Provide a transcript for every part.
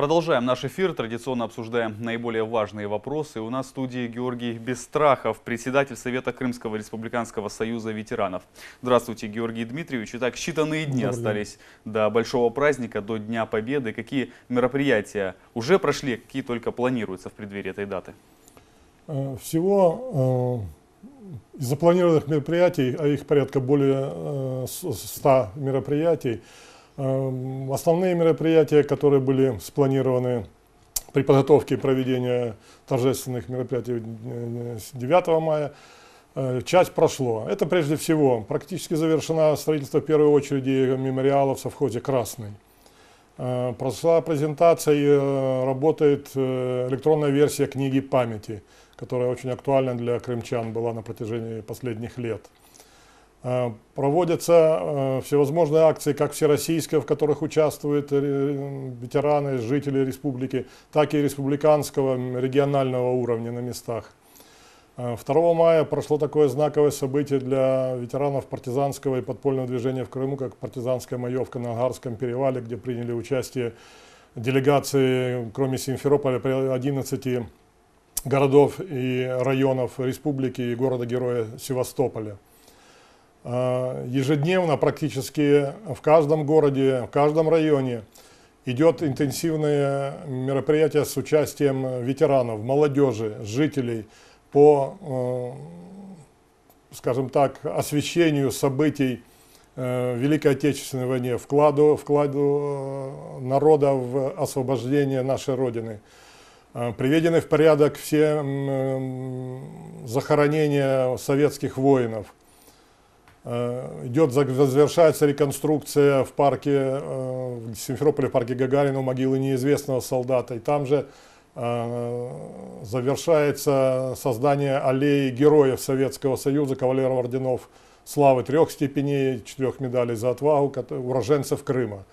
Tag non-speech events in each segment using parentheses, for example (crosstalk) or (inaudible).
Продолжаем наш эфир. Традиционно обсуждаем наиболее важные вопросы. У нас в студии Георгий Бесстрахов, председатель Совета Крымского республиканского союза ветеранов. Здравствуйте, Георгий Дмитриевич. Итак, считанные дни Добрый остались день. до большого праздника, до Дня Победы. Какие мероприятия уже прошли, какие только планируются в преддверии этой даты? Э, всего э, из запланированных мероприятий, а их порядка более 100 э, мероприятий, основные мероприятия, которые были спланированы при подготовке и проведении торжественных мероприятий 9 мая, э, часть прошло. Это прежде всего практически завершено строительство в первой очереди мемориала в совхозе «Красный». Э, прошла презентация и э, работает электронная версия книги памяти, которая очень актуальна для крымчан была на протяжении последних лет. Э, проводятся э, всевозможные акции, как всероссийские, в которых участвуют э, ветераны, жители республики, так и республиканского, регионального уровня на местах. 2 мая прошло такое знаковое событие для ветеранов партизанского и подпольного движения в Крыму, как партизанская маевка на Ангарском перевале, где приняли участие делегации, кроме Симферополя, 11 городов и районов республики и города-героя Севастополя. А, ежедневно практически в каждом городе, в каждом районе идет интенсивное мероприятие с участием ветеранов, молодежи, жителей по, э, скажем так, освещению событий э, Великой Отечественной войне, вкладу, вкладу э, народа в освобождение нашей Родины. Приведены в порядок все захоронения советских воинов – идет, завершается реконструкция в парке, э, в Симферополе, в парке Гагарина, у могилы неизвестного солдата. И там же э, завершается создание аллеи героев Советского Союза, кавалеров орденов славы трех степеней, четырех медалей за отвагу, уроженцев Крыма.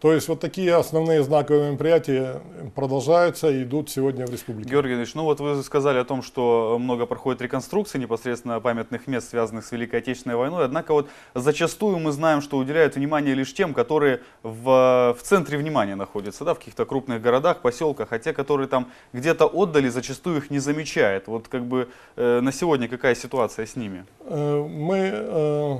То есть вот такие основные знаковые мероприятия продолжаются и идут сегодня в республике. Георгий Ильич, ну вот вы сказали о том, что много проходит реконструкции непосредственно памятных мест, связанных с Великой Отечественной войной. Однако вот зачастую мы знаем, что уделяют внимание лишь тем, которые в, в центре внимания находятся, да, в каких-то крупных городах, поселках, а те, которые там где-то отдали, зачастую их не замечают. Вот как бы э, на сегодня какая ситуация с ними? Э, мы э,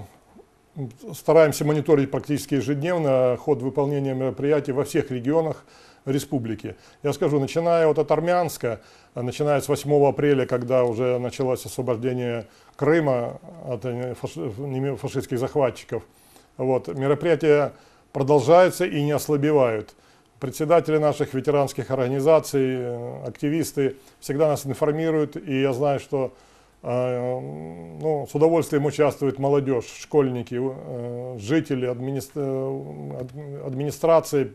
стараемся мониторить практически ежедневно ход выполнения мероприятий во всех регионах республики. Я скажу, начиная вот от Армянска, начиная с 8 апреля, когда уже началось освобождение Крыма от фашистских захватчиков, вот, мероприятия продолжаются и не ослабевают. Председатели наших ветеранских организаций, активисты всегда нас информируют, и я знаю, что ну, с удовольствием участвует молодежь, школьники, э, жители, администрации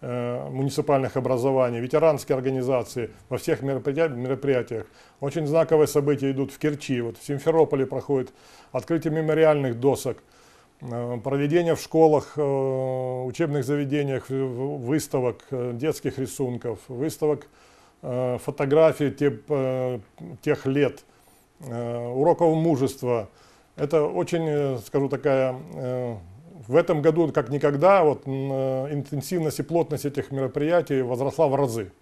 э, муниципальных образований, ветеранские организации во всех мероприятиях. Очень знаковые события идут в Керчи, вот в Симферополе проходит открытие мемориальных досок, э, проведение в школах, учебных заведениях выставок детских рисунков, выставок фотографий тех лет – Э, уроков мужества. Это очень, э, скажу, такая э, в этом году, как никогда, вот, интенсивность и плотность этих мероприятий возросла в разы.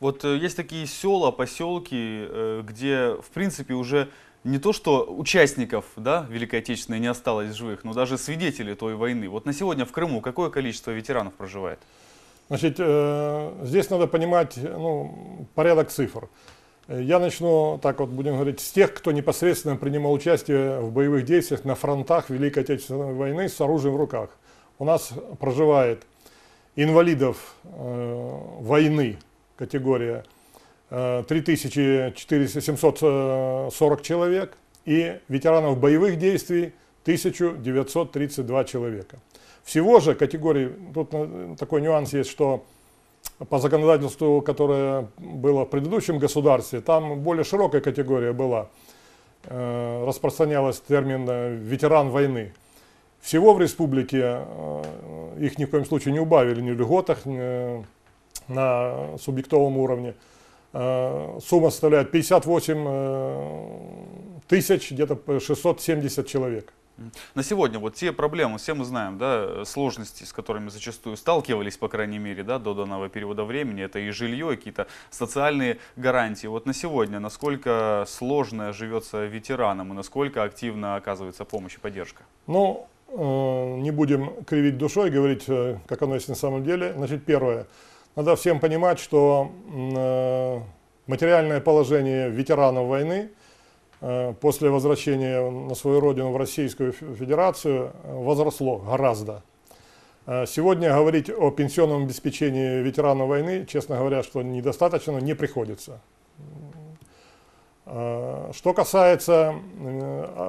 Вот есть такие села, поселки, где, в принципе, уже не то, что участников да, Великой Отечественной не осталось живых, но даже свидетелей той войны. Вот на сегодня в Крыму какое количество ветеранов проживает? Значит, здесь надо понимать ну, порядок цифр. Я начну, так вот будем говорить, с тех, кто непосредственно принимал участие в боевых действиях на фронтах Великой Отечественной войны с оружием в руках. У нас проживает инвалидов э, войны категория э, 3740 человек и ветеранов боевых действий 1932 человека. Всего же категории, тут такой нюанс есть, что по законодательству, которое было в предыдущем государстве, там более широкая категория была. Э, распространялась термин э, «ветеран войны». Всего в республике э, их ни в коем случае не убавили ни в льготах, ни на субъектовом уровне. Сумма составляет 58 тысяч, где-то 670 человек. На сегодня вот те проблемы, все мы знаем, да, сложности, с которыми зачастую сталкивались, по крайней мере, да, до данного периода времени, это и жилье, и какие-то социальные гарантии. Вот на сегодня насколько сложно живется ветеранам и насколько активно оказывается помощь и поддержка? Ну, э, не будем кривить душой, говорить, э, как оно есть на самом деле. Значит, первое. Надо всем понимать, что э, материальное положение ветеранов войны после возвращения на свою родину в Российскую Федерацию э, возросло гораздо. Э, сегодня говорить о пенсионном обеспечении ветеранов войны, честно говоря, что недостаточно, не приходится. Что касается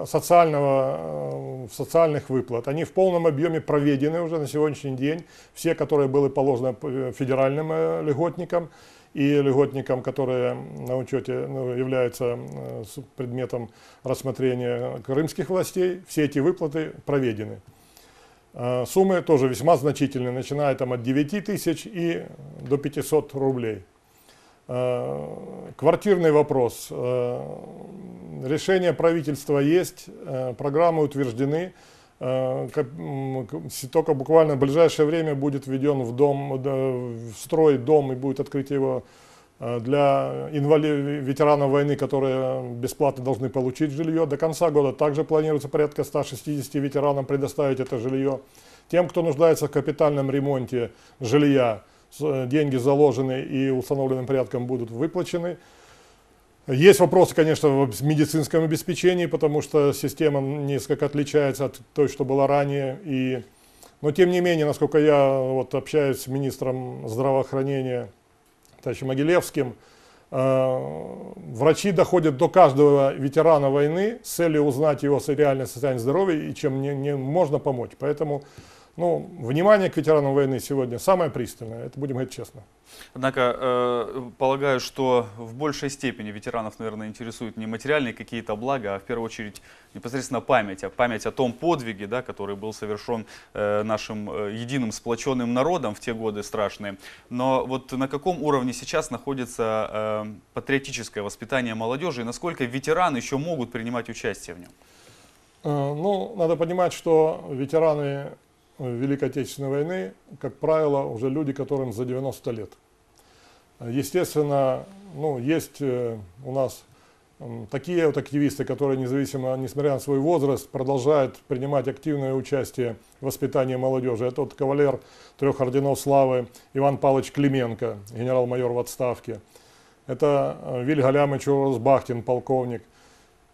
социального, социальных выплат, они в полном объеме проведены уже на сегодняшний день, все, которые были положены федеральным льготникам и льготникам, которые на учете ну, являются э, предметом рассмотрения крымских властей, все эти выплаты проведены. Э, суммы тоже весьма значительные, начиная там от 9 тысяч и до 500 рублей. Э, квартирный вопрос. Решение правительства есть, программы утверждены. Э, только буквально в ближайшее время будет введен в дом, в строй дом и будет открытие его э, для инвалидов, ветеранов войны, которые бесплатно должны получить жилье. До конца года также планируется порядка 160 ветеранам предоставить это жилье. Тем, кто нуждается в капитальном ремонте жилья, э, деньги заложены и установленным порядком будут выплачены. Есть вопросы, конечно, в медицинском обеспечении, потому что система несколько отличается от той, что была ранее. И, но тем не менее, насколько я вот, общаюсь с министром здравоохранения товарищем Могилевским, э, врачи доходят до каждого ветерана войны с целью узнать его реальное состояние здоровья и чем не, не можно помочь. Поэтому ну, внимание к ветеранам войны сегодня самое пристальное, это будем говорить честно. Однако, э, полагаю, что в большей степени ветеранов, наверное, интересуют не материальные какие-то блага, а в первую очередь непосредственно память, а память о том подвиге, да, который был совершен э, нашим э, единым сплоченным народом в те годы страшные. Но вот на каком уровне сейчас находится э, патриотическое воспитание молодежи и насколько ветераны еще могут принимать участие в нем? Э, ну, надо понимать, что ветераны Великой Отечественной войны, как правило, уже люди, которым за 90 лет. Естественно, ну, есть э, у нас такие вот активисты, которые независимо, несмотря на свой возраст, продолжают принимать активное участие в воспитании молодежи. Это вот кавалер трех орденов славы Иван Павлович Клименко, генерал-майор в отставке. Это э, Виль Галямыч Бахтин, полковник.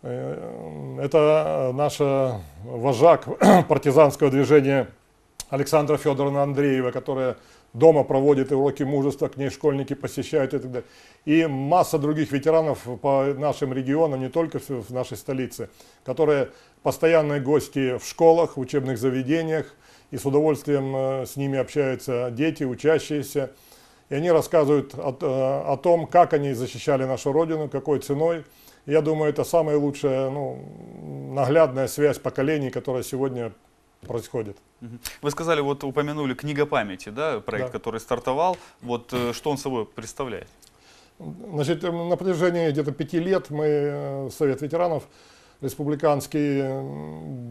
Э, это наш вожак (clears throat) партизанского движения Александра Федоровна Андреева, которая дома проводит уроки мужества, к ней школьники посещают и так далее. И масса других ветеранов по нашим регионам, не только в нашей столице, которые постоянные гости в школах, в учебных заведениях, и с удовольствием э, с ними общаются дети, учащиеся. И они рассказывают о, э, о том, как они защищали нашу Родину, какой ценой. Я думаю, это самая лучшая, ну, наглядная связь поколений, которая сегодня происходит. Вы сказали, вот упомянули книга памяти, да, проект, да. который стартовал. Вот э, что он собой представляет? Значит, э, на протяжении где-то пяти лет мы, э, Совет ветеранов республиканский,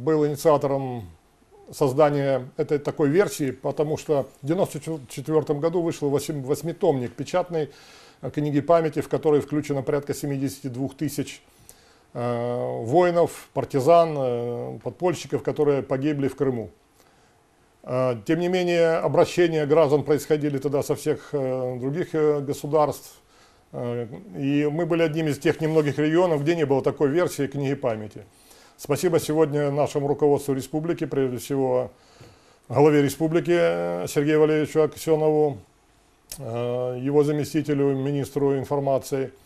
был инициатором создания этой такой версии, потому что в 1994 году вышел восьмитомник печатной книги памяти, в которой включено порядка 72 тысяч воинов, партизан, э, подпольщиков, которые погибли в Крыму. Э, тем не менее, обращения граждан происходили тогда со всех других государств. И мы были одним из тех немногих регионов, где не было такой версии книги памяти. Спасибо сегодня нашему руководству республики, прежде всего главе республики Сергею Валерьевичу Аксенову, его заместителю, министру информации – Э,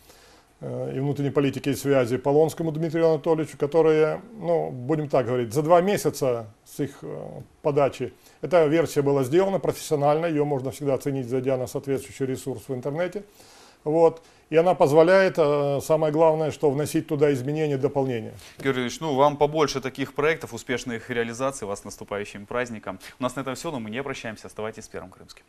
и внутренней политики и связи Полонскому Дмитрию Анатольевичу, которые, ну, будем так говорить, за два месяца с их э, подачи эта версия была сделана профессионально, ее можно всегда оценить, зайдя на соответствующий ресурс в интернете. Вот. И она позволяет, э, самое главное, что вносить туда изменения, дополнения. Георгий Ильич, ну вам побольше таких проектов, успешной их реализации, вас с наступающим праздником. У нас на этом все, но мы не прощаемся. Оставайтесь с Первым Крымским.